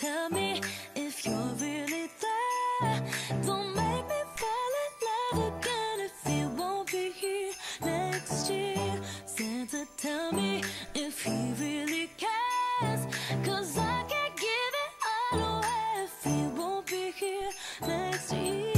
Tell me if you're really there. Don't make me fall in love again if he won't be here next year. Santa, tell me if he really cares. Cause I can't give it all away if he won't be here next year.